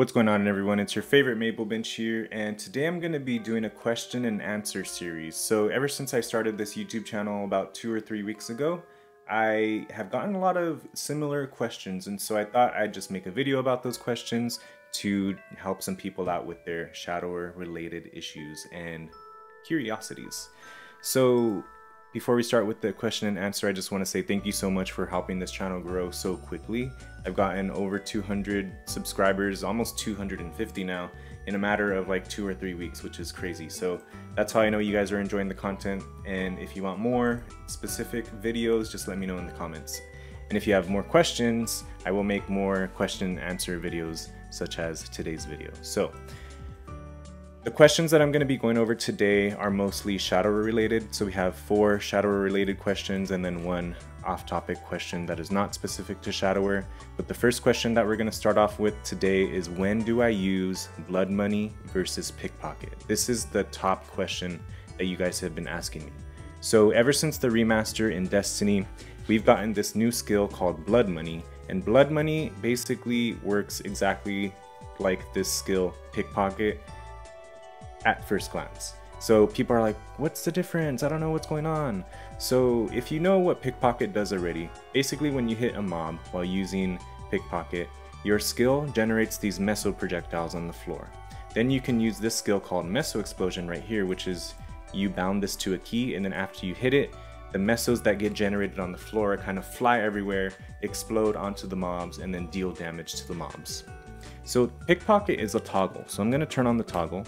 What's going on everyone? It's your favorite MapleBinch here and today I'm going to be doing a question and answer series. So ever since I started this YouTube channel about two or three weeks ago, I have gotten a lot of similar questions and so I thought I'd just make a video about those questions to help some people out with their shadower related issues and curiosities. So before we start with the question and answer, I just want to say thank you so much for helping this channel grow so quickly. I've gotten over 200 subscribers, almost 250 now, in a matter of like two or three weeks, which is crazy. So that's how I know you guys are enjoying the content. And if you want more specific videos, just let me know in the comments. And if you have more questions, I will make more question and answer videos such as today's video. So the questions that I'm going to be going over today are mostly shadower related. So we have four shadower related questions and then one off topic question that is not specific to shadower. But the first question that we're going to start off with today is when do I use blood money versus pickpocket? This is the top question that you guys have been asking me. So ever since the remaster in Destiny, we've gotten this new skill called blood money and blood money basically works exactly like this skill pickpocket at first glance. So people are like, what's the difference? I don't know what's going on. So if you know what pickpocket does already, basically when you hit a mob while using pickpocket, your skill generates these meso projectiles on the floor. Then you can use this skill called meso explosion right here, which is you bound this to a key and then after you hit it, the mesos that get generated on the floor kind of fly everywhere, explode onto the mobs, and then deal damage to the mobs. So pickpocket is a toggle. So I'm gonna turn on the toggle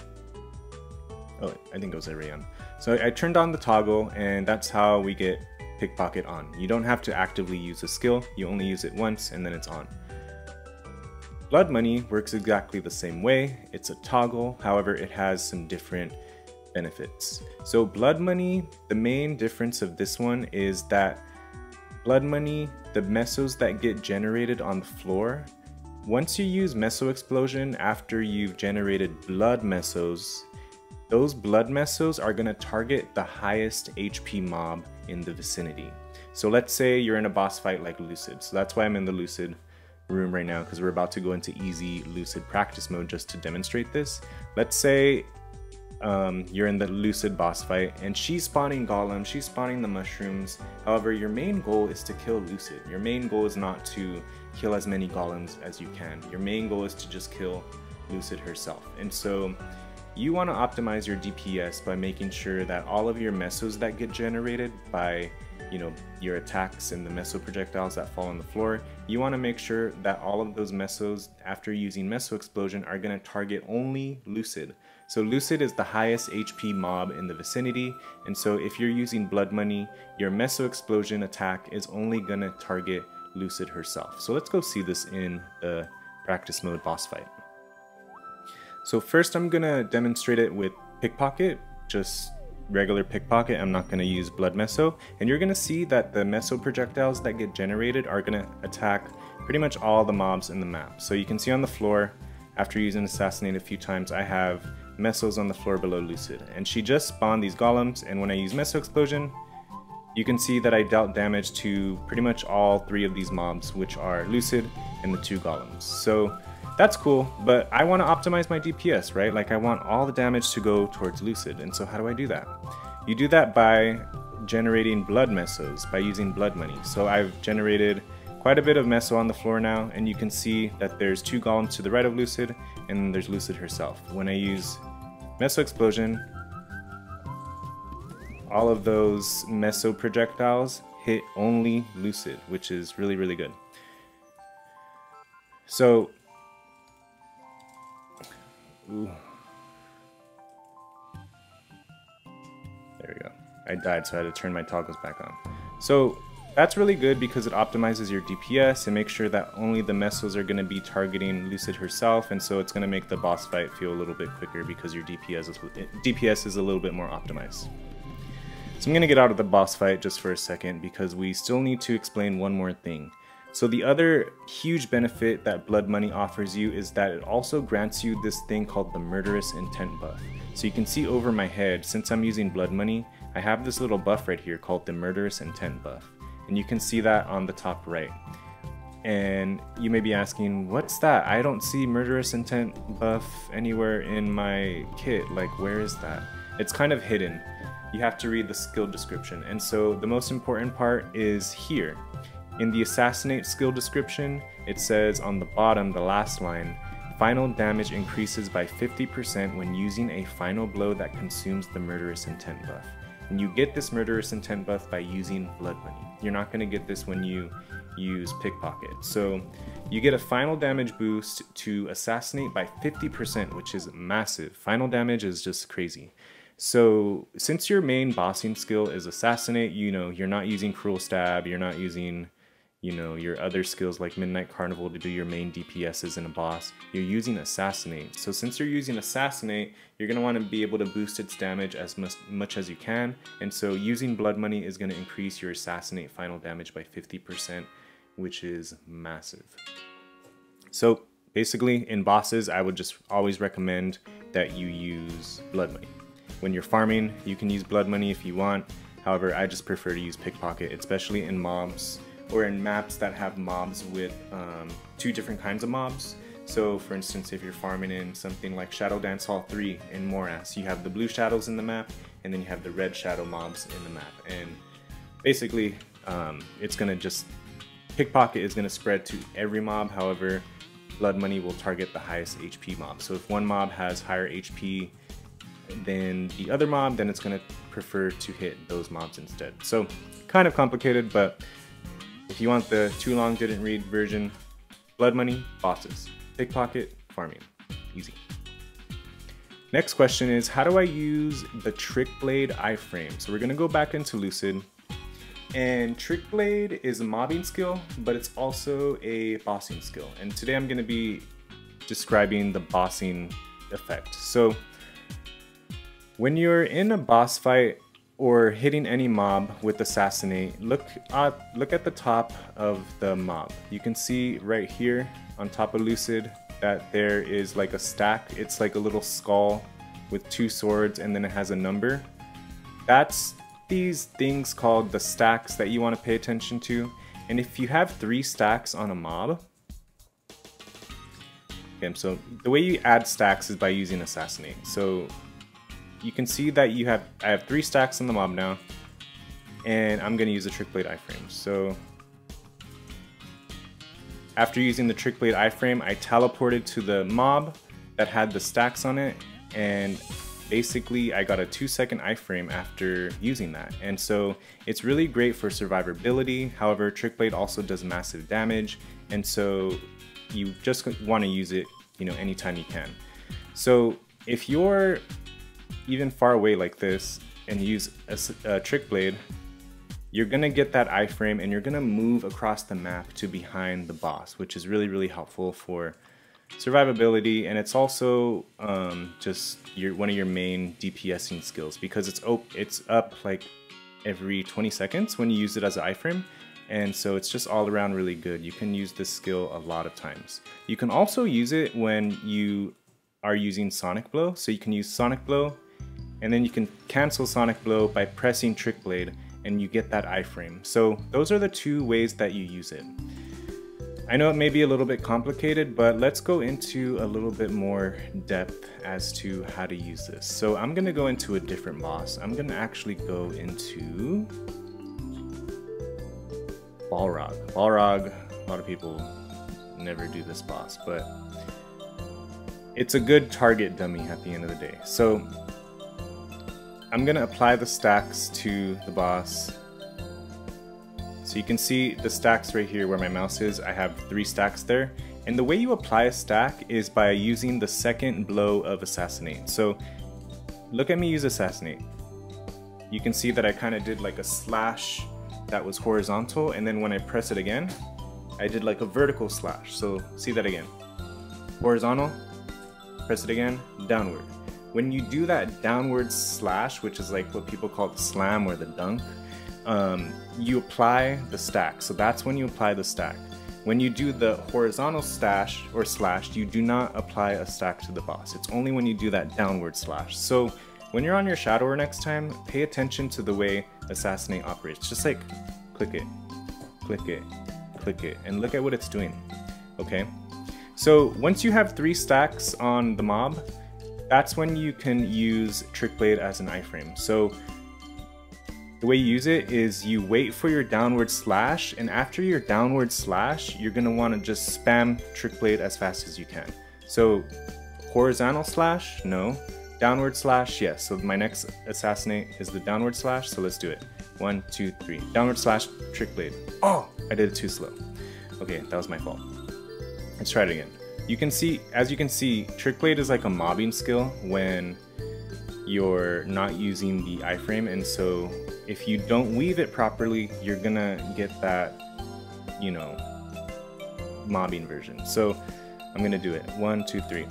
Oh, I think it was on. So I turned on the toggle and that's how we get pickpocket on. You don't have to actively use a skill, you only use it once and then it's on. Blood money works exactly the same way. It's a toggle, however it has some different benefits. So blood money, the main difference of this one is that blood money, the mesos that get generated on the floor, once you use meso explosion after you've generated blood mesos, those blood mesos are going to target the highest HP mob in the vicinity. So let's say you're in a boss fight like Lucid. So that's why I'm in the Lucid room right now because we're about to go into easy Lucid practice mode just to demonstrate this. Let's say um, you're in the Lucid boss fight and she's spawning Golem, she's spawning the mushrooms. However, your main goal is to kill Lucid. Your main goal is not to kill as many Golems as you can. Your main goal is to just kill Lucid herself. And so you want to optimize your DPS by making sure that all of your mesos that get generated by you know your attacks and the meso projectiles that fall on the floor you want to make sure that all of those mesos after using meso explosion are going to target only lucid. So lucid is the highest hp mob in the vicinity and so if you're using blood money your meso explosion attack is only going to target lucid herself. So let's go see this in the practice mode boss fight so first I'm gonna demonstrate it with pickpocket, just regular pickpocket. I'm not gonna use blood meso. And you're gonna see that the meso projectiles that get generated are gonna attack pretty much all the mobs in the map. So you can see on the floor, after using assassinate a few times, I have mesos on the floor below Lucid. And she just spawned these golems, and when I use meso explosion, you can see that I dealt damage to pretty much all three of these mobs, which are Lucid and the two golems. So that's cool, but I want to optimize my DPS, right? Like I want all the damage to go towards Lucid, and so how do I do that? You do that by generating blood mesos, by using blood money. So I've generated quite a bit of meso on the floor now, and you can see that there's two golems to the right of Lucid, and there's Lucid herself. When I use meso explosion, all of those meso projectiles hit only Lucid, which is really, really good. So Ooh. There we go. I died, so I had to turn my toggles back on. So that's really good because it optimizes your DPS and makes sure that only the mesos are going to be targeting Lucid herself, and so it's going to make the boss fight feel a little bit quicker because your DPS is, DPS is a little bit more optimized. So I'm going to get out of the boss fight just for a second because we still need to explain one more thing. So the other huge benefit that Blood Money offers you is that it also grants you this thing called the Murderous Intent buff. So you can see over my head, since I'm using Blood Money, I have this little buff right here called the Murderous Intent buff. And you can see that on the top right. And you may be asking, what's that? I don't see murderous intent buff anywhere in my kit. Like, where is that? It's kind of hidden. You have to read the skill description. And so the most important part is here. In the assassinate skill description, it says on the bottom, the last line, final damage increases by 50% when using a final blow that consumes the murderous intent buff. And you get this murderous intent buff by using blood money. You're not going to get this when you use pickpocket. So you get a final damage boost to assassinate by 50%, which is massive. Final damage is just crazy. So since your main bossing skill is assassinate, you know, you're not using cruel stab, you're not using you know, your other skills like Midnight Carnival to do your main DPSs in a boss, you're using Assassinate. So since you're using Assassinate, you're going to want to be able to boost its damage as much, much as you can. And so using Blood Money is going to increase your Assassinate final damage by 50%, which is massive. So basically in bosses, I would just always recommend that you use Blood Money. When you're farming, you can use Blood Money if you want. However, I just prefer to use Pickpocket, especially in mobs or in maps that have mobs with um, two different kinds of mobs. So for instance, if you're farming in something like Shadow Dance Hall 3 in Morass, you have the blue shadows in the map, and then you have the red shadow mobs in the map. And basically, um, it's gonna just, Pickpocket is gonna spread to every mob, however, Blood Money will target the highest HP mob. So if one mob has higher HP than the other mob, then it's gonna prefer to hit those mobs instead. So kind of complicated, but if you want the too long didn't read version, Blood Money, bosses. Pickpocket, farming. Easy. Next question is, how do I use the Trick Blade iframe? So we're gonna go back into Lucid. And Trick Blade is a mobbing skill, but it's also a bossing skill. And today I'm gonna be describing the bossing effect. So when you're in a boss fight, or hitting any mob with assassinate, look at, look at the top of the mob. You can see right here on top of Lucid that there is like a stack. It's like a little skull with two swords and then it has a number. That's these things called the stacks that you want to pay attention to. And if you have three stacks on a mob, okay, so the way you add stacks is by using assassinate. So you can see that you have I have three stacks on the mob now, and I'm gonna use the Trick Blade iframe. So after using the Trick Blade iframe, I teleported to the mob that had the stacks on it, and basically I got a two second iframe after using that. And so it's really great for survivability. However, Trick Blade also does massive damage, and so you just want to use it, you know, anytime you can. So if you're even far away like this and use a, a trick blade, you're gonna get that iframe and you're gonna move across the map to behind the boss, which is really, really helpful for survivability and it's also um, just your one of your main DPSing skills because it's op it's up like every 20 seconds when you use it as an iframe and so it's just all around really good. You can use this skill a lot of times. You can also use it when you are using Sonic Blow. So you can use Sonic Blow and then you can cancel Sonic Blow by pressing Trick Blade and you get that iframe. So those are the two ways that you use it. I know it may be a little bit complicated, but let's go into a little bit more depth as to how to use this. So I'm gonna go into a different boss. I'm gonna actually go into Balrog. Balrog, a lot of people never do this boss, but it's a good target dummy at the end of the day. So I'm gonna apply the stacks to the boss. So you can see the stacks right here where my mouse is. I have three stacks there. And the way you apply a stack is by using the second blow of Assassinate. So look at me use Assassinate. You can see that I kind of did like a slash that was horizontal and then when I press it again, I did like a vertical slash. So see that again. Horizontal, press it again, downward. When you do that downward slash, which is like what people call the slam or the dunk, um, you apply the stack. So that's when you apply the stack. When you do the horizontal slash or slash, you do not apply a stack to the boss. It's only when you do that downward slash. So when you're on your Shadower next time, pay attention to the way Assassinate operates. Just like click it, click it, click it and look at what it's doing. Okay, so once you have three stacks on the mob, that's when you can use Trick Blade as an iframe. So the way you use it is you wait for your downward slash, and after your downward slash, you're gonna wanna just spam Trick Blade as fast as you can. So horizontal slash, no. Downward slash, yes. So my next assassinate is the downward slash, so let's do it. One, two, three. Downward slash, Trick Blade. Oh, I did it too slow. Okay, that was my fault. Let's try it again. You can see, as you can see, Trick Blade is like a mobbing skill when you're not using the iframe. And so if you don't weave it properly you're gonna get that you know mobbing version. So I'm gonna do it. One two three.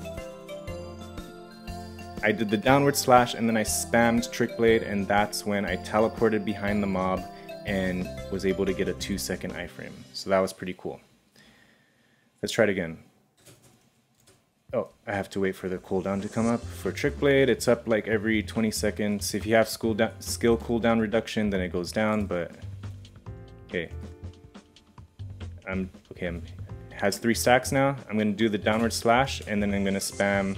I did the downward slash and then I spammed trick blade and that's when I teleported behind the mob and was able to get a two second iframe. So that was pretty cool. Let's try it again Oh, I have to wait for the cooldown to come up. For Trick Blade, it's up like every 20 seconds. If you have skill, skill cooldown reduction, then it goes down, but... Okay. I'm... Okay, I'm... has three stacks now. I'm to do the downward slash, and then I'm to spam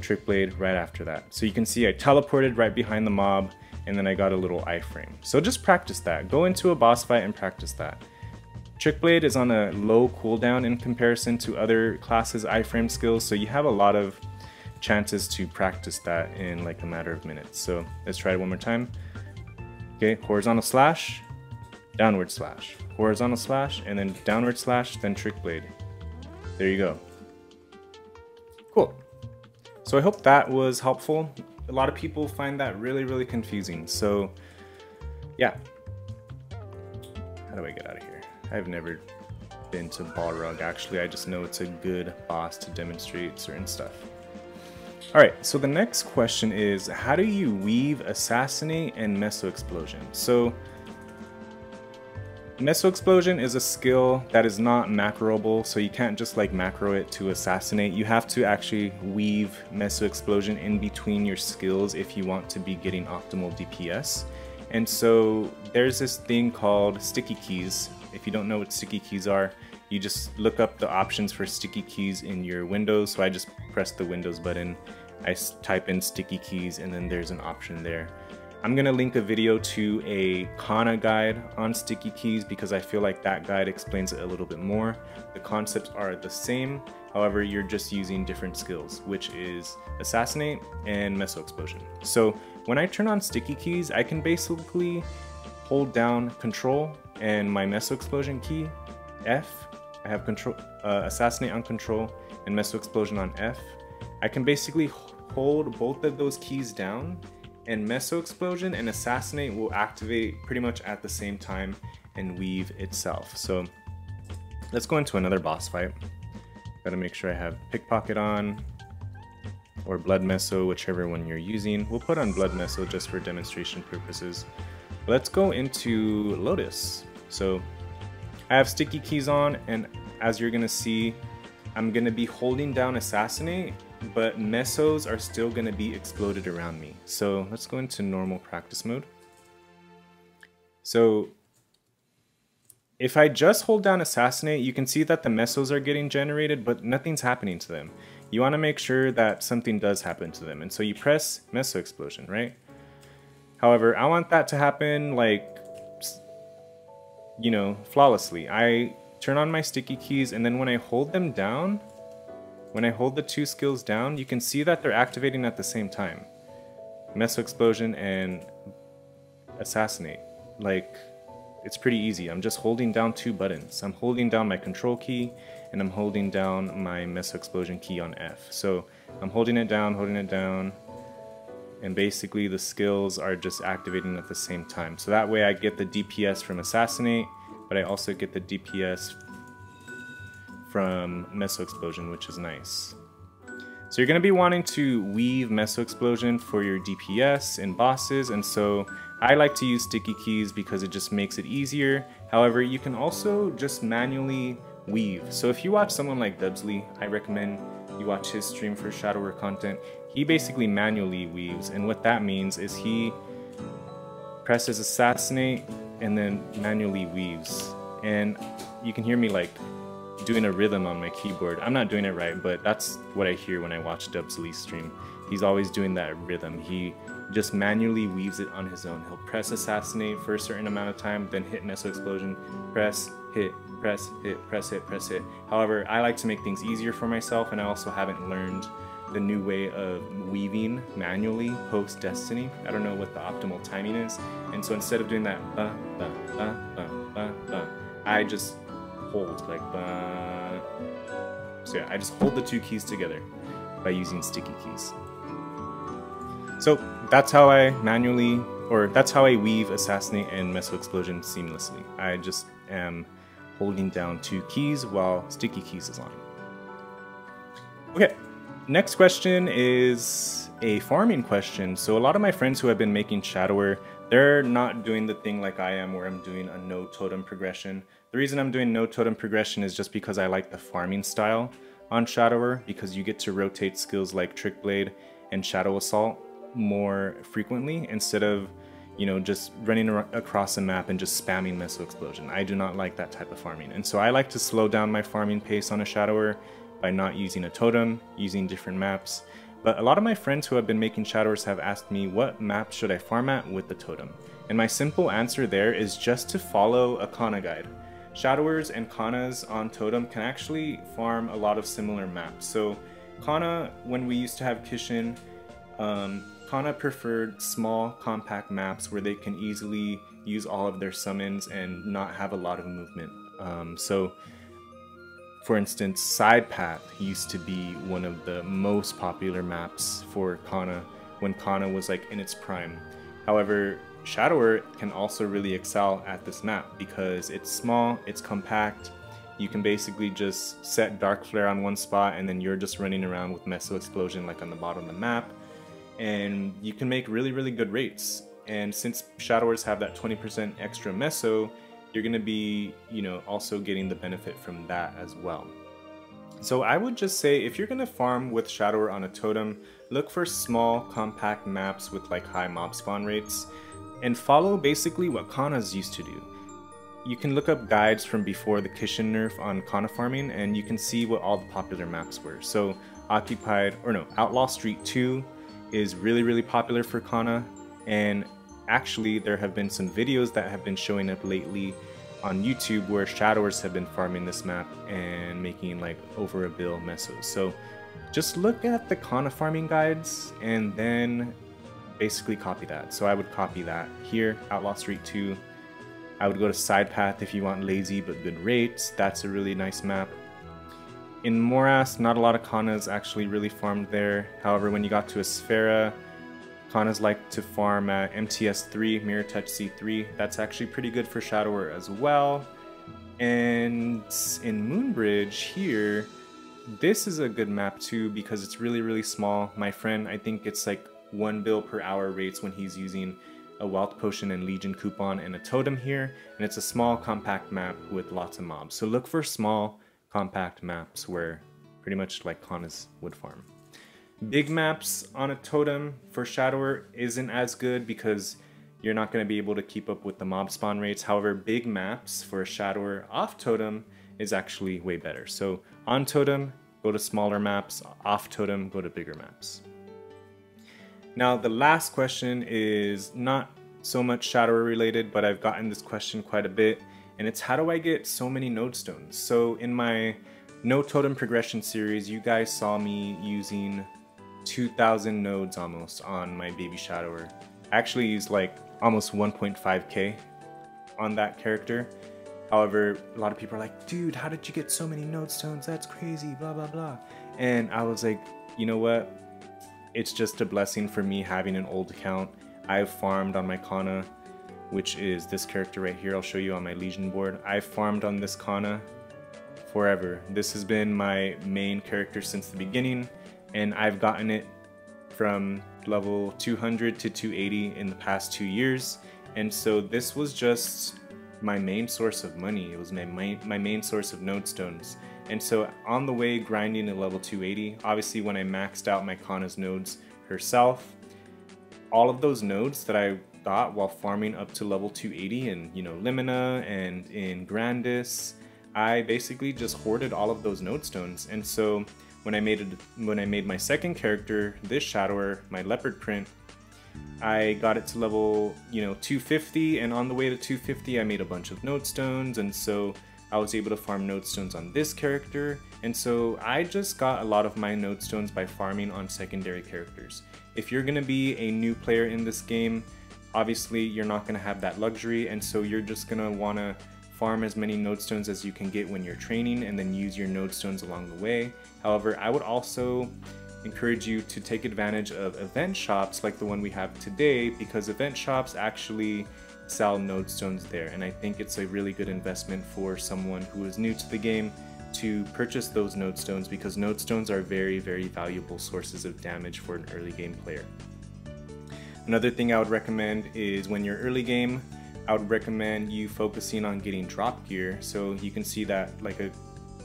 Trick Blade right after that. So you can see I teleported right behind the mob, and then I got a little iframe. So just practice that. Go into a boss fight and practice that. Trick Blade is on a low cooldown in comparison to other classes iframe skills, so you have a lot of chances to practice that in like a matter of minutes. So let's try it one more time. Okay, horizontal slash, downward slash, horizontal slash, and then downward slash, then Trick Blade. There you go. Cool. So I hope that was helpful. A lot of people find that really, really confusing. So yeah. How do I get out of here? I've never been to Balrog actually, I just know it's a good boss to demonstrate certain stuff. Alright, so the next question is, how do you weave Assassinate and Meso Explosion? So, Meso Explosion is a skill that is not macroable, so you can't just like macro it to assassinate. You have to actually weave Meso Explosion in between your skills if you want to be getting optimal DPS. And so there's this thing called sticky keys if you don't know what sticky keys are, you just look up the options for sticky keys in your Windows. So I just press the Windows button, I type in sticky keys, and then there's an option there. I'm gonna link a video to a Kanna guide on sticky keys because I feel like that guide explains it a little bit more. The concepts are the same, however, you're just using different skills, which is Assassinate and Meso Explosion. So when I turn on sticky keys, I can basically hold down Control and my Meso Explosion key, F. I have control, uh, Assassinate on Control and Meso Explosion on F. I can basically hold both of those keys down and Meso Explosion and Assassinate will activate pretty much at the same time and weave itself. So let's go into another boss fight. Gotta make sure I have Pickpocket on or Blood Meso, whichever one you're using. We'll put on Blood Meso just for demonstration purposes. Let's go into Lotus. So I have sticky keys on and as you're gonna see, I'm gonna be holding down Assassinate, but Mesos are still gonna be exploded around me. So let's go into normal practice mode. So if I just hold down Assassinate, you can see that the Mesos are getting generated, but nothing's happening to them. You wanna make sure that something does happen to them. And so you press Meso Explosion, right? However, I want that to happen like you know, flawlessly. I turn on my sticky keys and then when I hold them down, when I hold the two skills down, you can see that they're activating at the same time. Meso Explosion and Assassinate. Like, it's pretty easy. I'm just holding down two buttons. I'm holding down my control key and I'm holding down my Meso Explosion key on F. So I'm holding it down, holding it down, and basically the skills are just activating at the same time. So that way I get the DPS from Assassinate, but I also get the DPS from Meso Explosion, which is nice. So you're going to be wanting to weave Meso Explosion for your DPS and bosses, and so I like to use sticky keys because it just makes it easier. However, you can also just manually weave. So if you watch someone like Dubsley, I recommend you watch his stream for Shadower content he basically manually weaves and what that means is he presses assassinate and then manually weaves and you can hear me like doing a rhythm on my keyboard. I'm not doing it right, but that's what I hear when I watch Dubsley stream. He's always doing that rhythm. He just manually weaves it on his own. He'll press assassinate for a certain amount of time, then hit Meso Explosion, press, hit, press, hit, press, hit, press, hit. However, I like to make things easier for myself, and I also haven't learned the new way of weaving manually post Destiny. I don't know what the optimal timing is, and so instead of doing that, uh, uh, uh, I just hold like uh, so yeah I just hold the two keys together by using sticky keys. So that's how I manually or that's how I weave assassinate and meso explosion seamlessly. I just am holding down two keys while sticky keys is on. Okay next question is a farming question so a lot of my friends who have been making shadower they're not doing the thing like I am where I'm doing a no totem progression the reason I'm doing no totem progression is just because I like the farming style on Shadower because you get to rotate skills like Trick Blade and Shadow Assault more frequently instead of you know, just running across a map and just spamming Meso Explosion. I do not like that type of farming. And so I like to slow down my farming pace on a Shadower by not using a totem, using different maps. But a lot of my friends who have been making Shadowers have asked me what map should I farm at with the totem. And my simple answer there is just to follow a Kanna guide. Shadowers and Kannas on Totem can actually farm a lot of similar maps. So Kanna, when we used to have Kishin, um, Kanna preferred small, compact maps where they can easily use all of their summons and not have a lot of movement. Um, so, for instance, Side Path used to be one of the most popular maps for Kanna when Kanna was like in its prime. However, Shadower can also really excel at this map because it's small, it's compact, you can basically just set Dark Flare on one spot and then you're just running around with Meso Explosion like on the bottom of the map. And you can make really really good rates. And since Shadowers have that 20% extra Meso you're going to be you know also getting the benefit from that as well. So I would just say if you're going to farm with Shadower on a totem look for small compact maps with like high mob spawn rates and follow basically what Kannas used to do. You can look up guides from before the Kishin nerf on Kanna farming and you can see what all the popular maps were. So Occupied, or no, Outlaw Street 2 is really, really popular for Kanna and actually there have been some videos that have been showing up lately on YouTube where Shadowers have been farming this map and making like over a bill mesos. So just look at the Kanna farming guides and then basically copy that. So I would copy that here, Outlaw Street 2. I would go to Side Path if you want lazy but good rates. That's a really nice map. In Morass, not a lot of Kannas actually really farmed there. However, when you got to Esfera, Kannas like to farm at MTS3, Mirror Touch C3. That's actually pretty good for Shadower as well. And in Moonbridge here, this is a good map too because it's really, really small. My friend, I think it's like one bill per hour rates when he's using a Wealth Potion and Legion coupon and a totem here, and it's a small compact map with lots of mobs. So look for small compact maps where pretty much like Kannas would farm. Big maps on a totem for Shadower isn't as good because you're not going to be able to keep up with the mob spawn rates. However, big maps for a Shadower off totem is actually way better. So on totem, go to smaller maps, off totem, go to bigger maps. Now, the last question is not so much Shadower related, but I've gotten this question quite a bit, and it's how do I get so many node stones? So in my No Totem progression series, you guys saw me using 2,000 nodes almost on my baby Shadower. I actually used like almost 1.5k on that character. However, a lot of people are like, dude, how did you get so many node stones? That's crazy, blah, blah, blah. And I was like, you know what? it's just a blessing for me having an old account. I've farmed on my Kanna, which is this character right here. I'll show you on my Legion board. I've farmed on this Kanna forever. This has been my main character since the beginning, and I've gotten it from level 200 to 280 in the past two years. And so this was just my main source of money. It was my main, my main source of node stones. And so on the way grinding to level 280, obviously when I maxed out my Kanna's nodes herself, all of those nodes that I got while farming up to level 280 in, you know, Limina and in Grandis, I basically just hoarded all of those node stones. And so when I made it, when I made my second character, this Shadower, my leopard print, I got it to level, you know, 250, and on the way to 250, I made a bunch of node stones, and so I was able to farm node stones on this character, and so I just got a lot of my node stones by farming on secondary characters. If you're gonna be a new player in this game, obviously you're not gonna have that luxury, and so you're just gonna wanna farm as many node stones as you can get when you're training and then use your node stones along the way. However, I would also encourage you to take advantage of event shops like the one we have today because event shops actually sell node stones there and I think it's a really good investment for someone who is new to the game to purchase those node stones because node stones are very very valuable sources of damage for an early game player. Another thing I would recommend is when you're early game I would recommend you focusing on getting drop gear so you can see that like a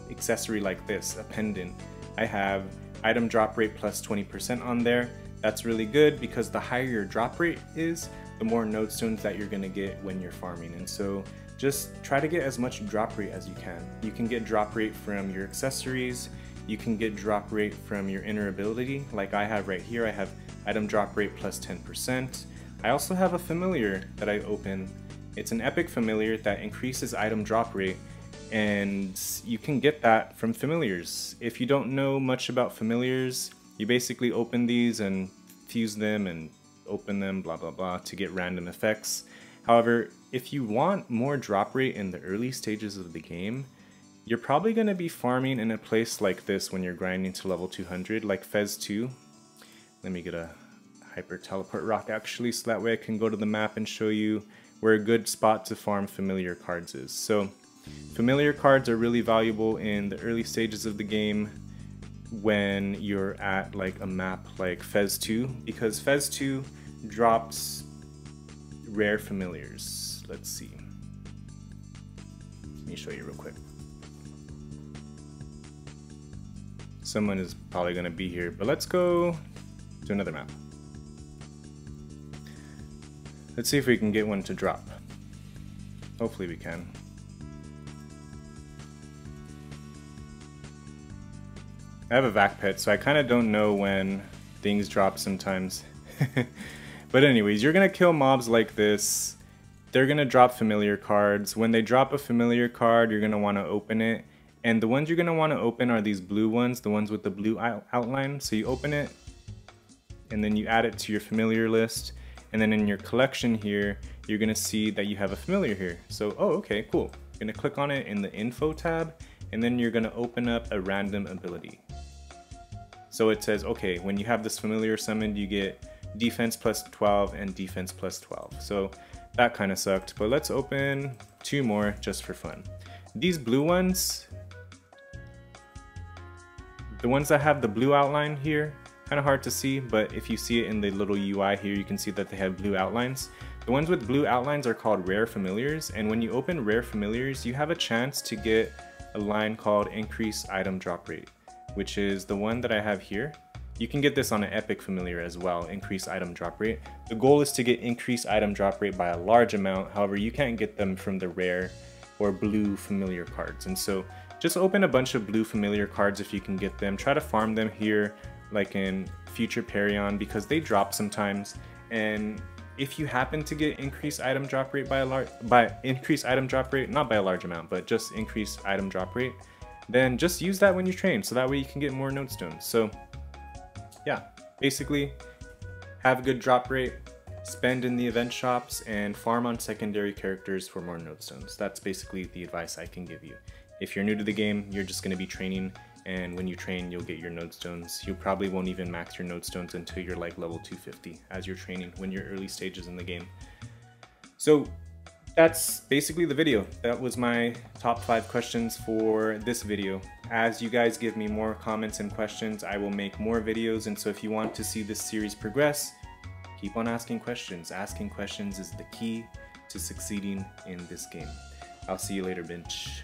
accessory like this, a pendant. I have item drop rate plus 20% on there. That's really good because the higher your drop rate is, the more node stones that you're gonna get when you're farming. And so just try to get as much drop rate as you can. You can get drop rate from your accessories, you can get drop rate from your inner ability, like I have right here, I have item drop rate plus 10%. I also have a familiar that I open. It's an epic familiar that increases item drop rate and you can get that from familiars. If you don't know much about familiars, you basically open these and fuse them and open them, blah, blah, blah, to get random effects. However, if you want more drop rate in the early stages of the game, you're probably going to be farming in a place like this when you're grinding to level 200, like Fez 2. Let me get a hyper teleport rock actually, so that way I can go to the map and show you where a good spot to farm familiar cards is. So familiar cards are really valuable in the early stages of the game when you're at like a map like Fez 2 because Fez 2 drops rare familiars. Let's see. Let me show you real quick. Someone is probably going to be here, but let's go to another map. Let's see if we can get one to drop. Hopefully we can. I have a vac pet, so I kind of don't know when things drop sometimes. but anyways, you're going to kill mobs like this. They're going to drop familiar cards. When they drop a familiar card, you're going to want to open it. And the ones you're going to want to open are these blue ones, the ones with the blue outline. So you open it, and then you add it to your familiar list. And then in your collection here, you're to see that you have a familiar here. So, oh, okay, cool. You're to click on it in the info tab, and then you're to open up a random ability. So it says, okay, when you have this familiar summoned, you get defense plus 12 and defense plus 12. So that kind of sucked, but let's open two more just for fun. These blue ones, the ones that have the blue outline here, kind of hard to see, but if you see it in the little UI here, you can see that they have blue outlines. The ones with blue outlines are called rare familiars, and when you open rare familiars, you have a chance to get a line called increase item drop rate which is the one that I have here. You can get this on an epic familiar as well, increase item drop rate. The goal is to get increased item drop rate by a large amount, however you can't get them from the rare or blue familiar cards. And so just open a bunch of blue familiar cards if you can get them. Try to farm them here like in Future Perion, because they drop sometimes. And if you happen to get increased item drop rate by a large by increased item drop rate, not by a large amount, but just increased item drop rate, then just use that when you train so that way you can get more node stones. So yeah, basically have a good drop rate, spend in the event shops, and farm on secondary characters for more node stones. That's basically the advice I can give you. If you're new to the game, you're just going to be training, and when you train, you'll get your node stones. You probably won't even max your node stones until you're like level 250 as you're training when you're early stages in the game. So that's basically the video. That was my top five questions for this video. As you guys give me more comments and questions, I will make more videos. And so if you want to see this series progress, keep on asking questions. Asking questions is the key to succeeding in this game. I'll see you later, bench.